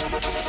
Yeah.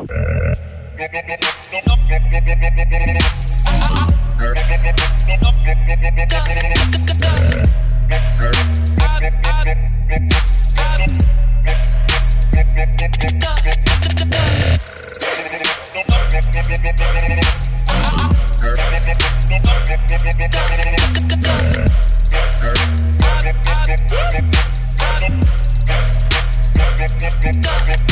Get, get, get, get,